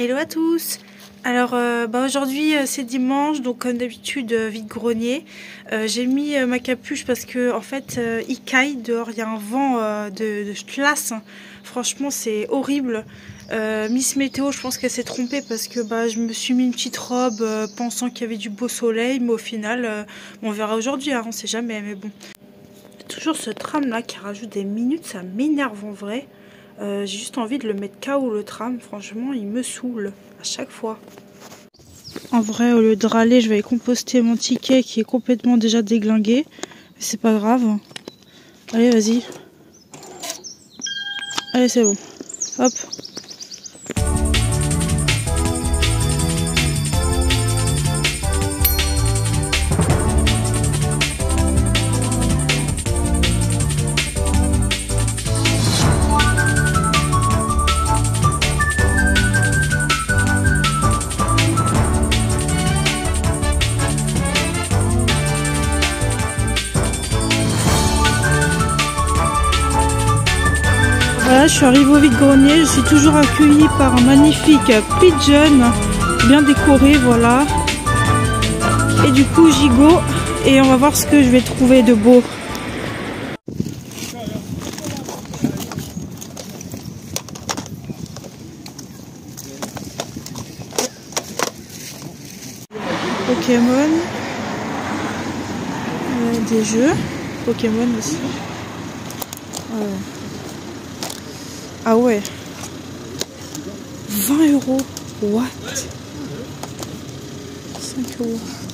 Hello à tous. Alors euh, bah aujourd'hui euh, c'est dimanche donc comme d'habitude euh, vide grenier. J'ai mis ma capuche parce que en fait il caille dehors il y a un vent de, de classe franchement c'est horrible. Miss Météo je pense qu'elle s'est trompée parce que bah, je me suis mis une petite robe pensant qu'il y avait du beau soleil mais au final on verra aujourd'hui hein, on sait jamais mais bon. Toujours ce tram là qui rajoute des minutes ça m'énerve en vrai j'ai juste envie de le mettre KO le tram franchement il me saoule à chaque fois. En vrai, au lieu de râler, je vais composter mon ticket qui est complètement déjà déglingué. C'est pas grave. Allez, vas-y. Allez, c'est bon. Hop. Voilà, je suis arrivée au vide-grenier. Je suis toujours accueillie par un magnifique pigeon bien décoré, voilà. Et du coup, j'y go et on va voir ce que je vais trouver de beau. Pokémon. Euh, des jeux. Pokémon aussi. Ah ouais. 20 euros. What? 5 euros.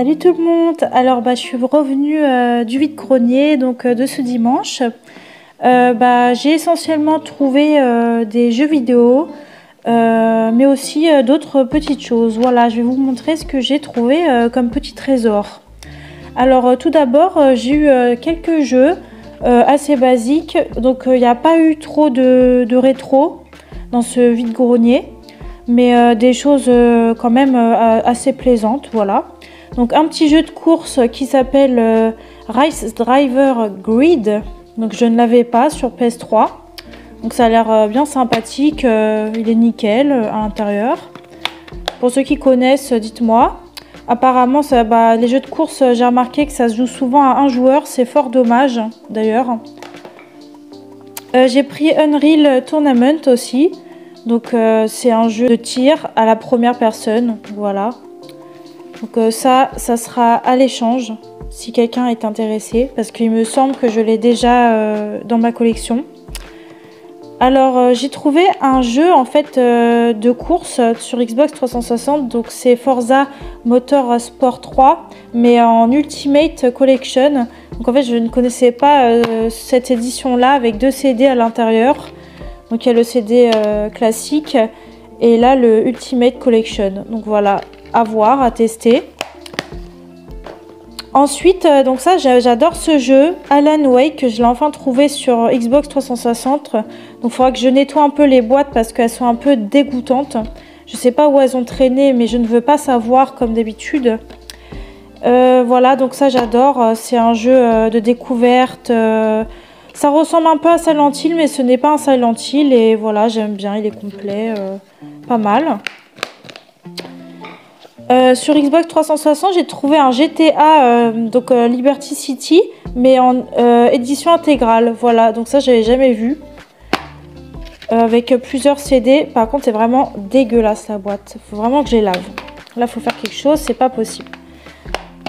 Salut tout le monde Alors bah, je suis revenue euh, du vide-grenier, donc euh, de ce dimanche. Euh, bah, J'ai essentiellement trouvé des jeux vidéo, mais aussi d'autres petites choses. Voilà, je vais vous montrer ce que j'ai trouvé comme petit trésor. Alors tout d'abord, j'ai eu quelques jeux assez basiques, donc il n'y a pas eu trop de, de rétro dans ce vide-grenier, mais des choses quand même assez plaisantes, voilà. Donc un petit jeu de course qui s'appelle euh, Race Driver Grid. Donc je ne l'avais pas sur PS3. Donc ça a l'air euh, bien sympathique. Euh, il est nickel à l'intérieur. Pour ceux qui connaissent, dites-moi. Apparemment, bah, les jeux de course, j'ai remarqué que ça se joue souvent à un joueur. C'est fort dommage, d'ailleurs. j'ai pris Unreal Tournament aussi. Donc c'est un jeu de tir à la première personne. Voilà. Donc euh, ça, ça sera à l'échange si quelqu'un est intéressé parce qu'il me semble que je l'ai déjà euh, dans ma collection. Alors euh, j'ai trouvé un jeu en fait de course sur Xbox 360 donc c'est Forza Motorsport 3 mais en Ultimate Collection. Donc en fait je ne connaissais pas cette édition là avec deux CD à l'intérieur. Donc il y a le CD classique et là le Ultimate Collection. Donc voilà, à voir, à tester. Ensuite, euh, donc ça, j'adore ce jeu, Alan Wake, que je l'ai enfin trouvé sur Xbox 360. Donc, il faudra que je nettoie un peu les boîtes parce qu'elles sont un peu dégoûtantes. Je sais pas où elles ont traîné, mais je ne veux pas savoir comme d'habitude. Euh, voilà, donc ça, j'adore. C'est un jeu euh, de découverte. ça ressemble un peu à Silent Hill, mais ce n'est pas un Silent Hill. Et voilà, j'aime bien, il est complet. pas mal. Euh, sur Xbox 360, j'ai trouvé un GTA, euh, donc euh, Liberty City, mais en édition intégrale. Voilà, donc ça, j'avais jamais vu. avec plusieurs CD. Par contre, c'est vraiment dégueulasse la boîte. Faut vraiment que je les lave. Là, faut faire quelque chose, c'est pas possible.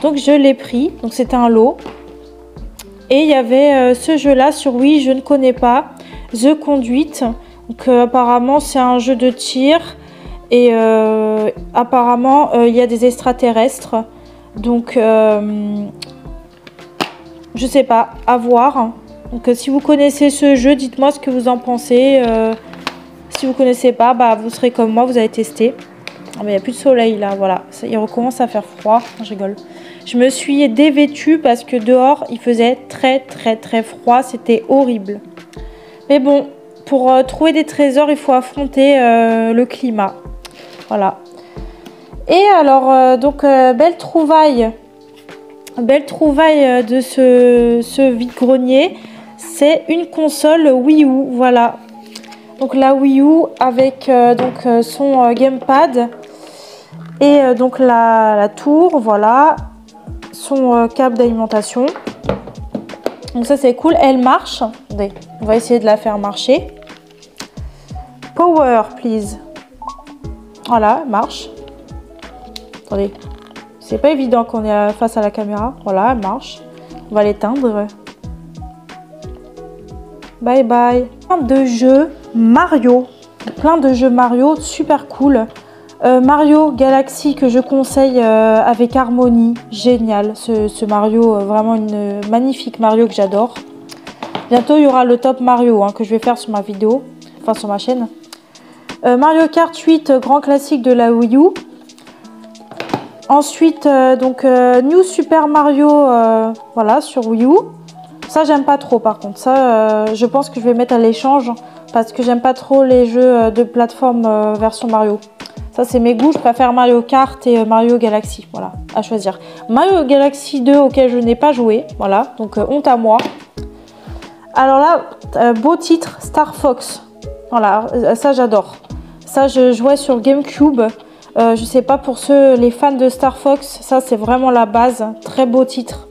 Donc, je l'ai pris. Donc, c'était un lot. Et il y avait ce jeu-là sur Wii, je ne connais pas. The Conduit. Donc, apparemment, c'est un jeu de tir et apparemment, euh, il y a des extraterrestres. Donc, euh, je sais pas, à voir. Donc, si vous connaissez ce jeu, dites-moi ce que vous en pensez. si vous connaissez pas, bah, vous serez comme moi, vous avez testé. Ah, il n'y a plus de soleil là, voilà. il recommence à faire froid. Je rigole. Je me suis dévêtue parce que dehors, il faisait très très très froid. C'était horrible. Mais bon, pour trouver des trésors, il faut affronter le climat. Voilà. Et alors, euh, donc, euh, belle trouvaille. Belle trouvaille euh, de ce, vide-grenier. C'est une console Wii U. Voilà. Donc, la Wii U avec donc, son gamepad. Et donc, la, la, tour. Voilà. Son câble d'alimentation. Donc, ça, c'est cool. Elle marche. on va essayer de la faire marcher. Power, please. Voilà, marche. Attendez. C'est pas évident qu'on est face à la caméra. Voilà, marche. On va l'éteindre. Bye bye. Plein de jeux Mario. Plein de jeux Mario super cool. Euh, Mario Galaxy que je conseille euh, avec Harmony. Génial. Ce, Mario, euh, vraiment une magnifique Mario que j'adore. Bientôt, il y aura le top Mario hein, que je vais faire sur ma vidéo. Enfin, sur ma chaîne. Mario Kart 8, euh, grand classique de la Wii U. Ensuite, euh, donc New Super Mario, voilà, sur Wii U. Ça, j'aime pas trop par contre. Ça, je pense que je vais mettre à l'échange parce que j'aime pas trop les jeux de plateforme version Mario. Ça, c'est mes goûts. Je préfère Mario Kart et Mario Galaxy. Voilà, à choisir. Mario Galaxy 2, auquel je n'ai pas joué. Voilà, donc honte à moi. Alors là, beau titre, Star Fox. Voilà, ça j'adore. Ça, je jouais sur GameCube. Euh, je sais pas pour ceux, les fans de Star Fox, ça c'est vraiment la base. Très beau titre.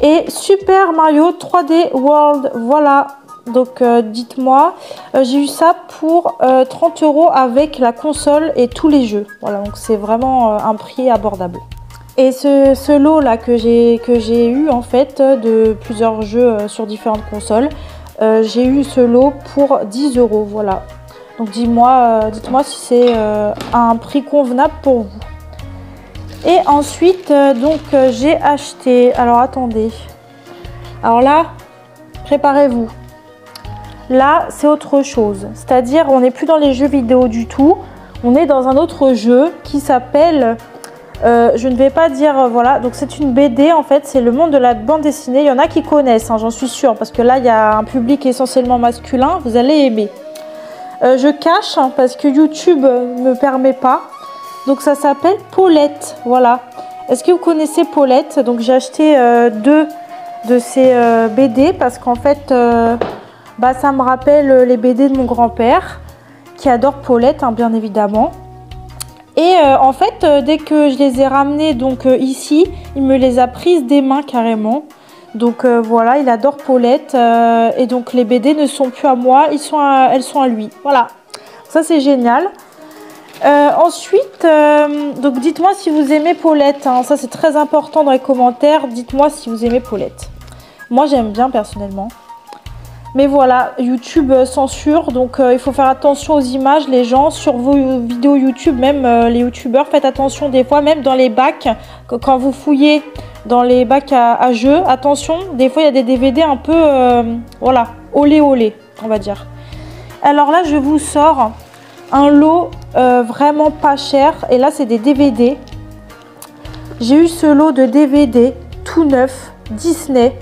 Et Super Mario 3D World, voilà. Donc euh, dites-moi, euh, j'ai eu ça pour 30 euros avec la console et tous les jeux. Voilà, donc c'est vraiment un prix abordable. Et ce, ce lot là que j'ai eu en fait de plusieurs jeux sur différentes consoles, j'ai eu ce lot pour 10 euros, voilà. Donc dis-moi, euh, dites-moi si c'est euh, un prix convenable pour vous. Et ensuite, euh, donc j'ai acheté. Alors attendez. Alors là, préparez-vous. Là, c'est autre chose. C'est-à-dire, on n'est plus dans les jeux vidéo du tout. On est dans un autre jeu qui s'appelle. je ne vais pas dire. voilà, donc c'est une BD en fait. C'est le monde de la bande dessinée. Il y en a qui connaissent, hein, j'en suis sûre. Parce que là, il y a un public essentiellement masculin. Vous allez aimer. Euh, je cache hein, parce que YouTube ne me permet pas. Donc ça s'appelle Paulette. Voilà. Est-ce que vous connaissez Paulette? Donc j'ai acheté euh, deux de ces euh, BD parce qu'en fait, bah, ça me rappelle les BD de mon grand-père qui adore Paulette, hein, bien évidemment. Et en fait, dès que je les ai ramenés donc ici, il me les a prises des mains carrément. Donc euh, voilà, il adore Paulette. Euh, et donc les BD ne sont plus à moi, elles sont à lui. Voilà, ça c'est génial. Euh, ensuite, donc dites-moi si vous aimez Paulette. Hein. Ça c'est très important dans les commentaires. Dites-moi si vous aimez Paulette. Moi j'aime bien personnellement. Mais voilà, YouTube censure, donc il faut faire attention aux images, les gens, sur vos vidéos YouTube, même les YouTubeurs, faites attention des fois, même dans les bacs, quand vous fouillez dans les bacs à, jeux. Attention, des fois il y a des DVD un peu, euh, voilà, olé olé, on va dire. Alors là, je vous sors un lot vraiment pas cher. Et là, c'est des DVD. J'ai eu ce lot de DVD tout neuf, Disney.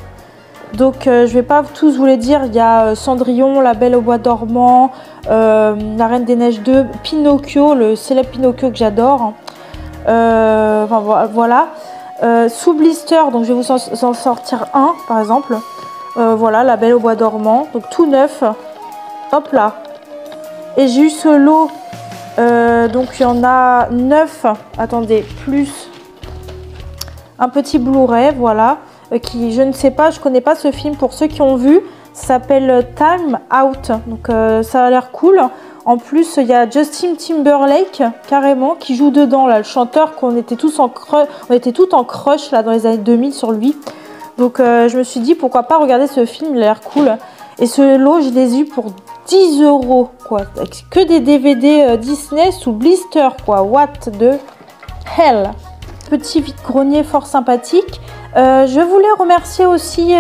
Donc je vais pas tous vous les dire, il y a Cendrillon, La Belle au Bois dormant, La Reine des Neiges 2, Pinocchio, le célèbre Pinocchio que j'adore. enfin voilà. Sous blister, donc je vais vous en sortir un par exemple. Euh, voilà, la belle au bois dormant. Donc tout neuf. Hop là. Et j'ai eu ce lot. Euh, donc il y en a 9. Attendez, plus un petit Blu-ray, voilà. Euh, qui, je ne sais pas, je connais pas ce film pour ceux qui ont vu. S'appelle Time Out. Donc ça a l'air cool. En plus, il y a Justin Timberlake, carrément, qui joue dedans, le chanteur qu'on était tous en crush dans les années 2000 sur lui. Donc euh, je me suis dit pourquoi pas regarder ce film, il a l'air cool. Et ce lot, je l'ai eu pour 10 euros, quoi. Que des DVD euh, Disney sous blister, quoi. What the hell? Petit vide-grenier fort sympathique. Euh, je voulais remercier aussi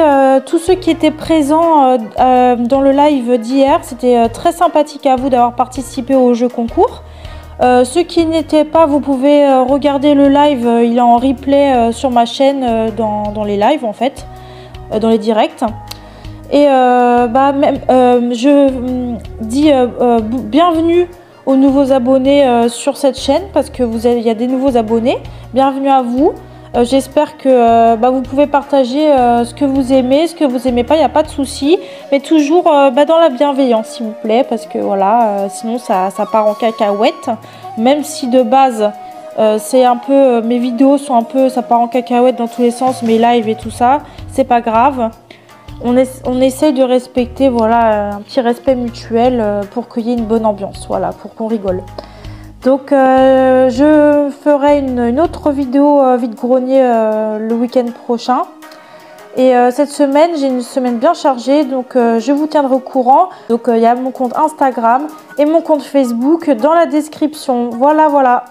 tous ceux qui étaient présents dans le live d'hier. C'était très sympathique à vous d'avoir participé au jeu concours. Euh, ceux qui n'étaient pas, vous pouvez euh, regarder le live, euh, il est en replay sur ma chaîne dans, les lives en fait, dans les directs. Et bah, même, je mm, dis bienvenue aux nouveaux abonnés sur cette chaîne parce que il y a des nouveaux abonnés. Bienvenue à vous. Euh, j'espère que euh, bah, vous pouvez partager euh, ce que vous aimez, ce que vous aimez pas, il n'y a pas de souci. Mais toujours bah, dans la bienveillance, s'il vous plaît, parce que voilà, sinon ça, ça, part en cacahuète. Même si de base, c'est un peu, mes vidéos sont un peu, ça part en cacahuète dans tous les sens, mes lives et tout ça, c'est pas grave. On, on, essaye de respecter, voilà, un petit respect mutuel pour qu'il y ait une bonne ambiance, voilà, pour qu'on rigole. Donc euh, je ferai une, autre vidéo euh, vide-grenier euh, le week-end prochain. Et cette semaine, j'ai une semaine bien chargée, donc je vous tiendrai au courant. Donc il y a mon compte Instagram et mon compte Facebook dans la description. Voilà, voilà.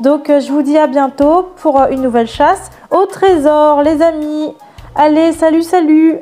Donc je vous dis à bientôt pour une nouvelle chasse au trésor, les amis. Allez, salut, salut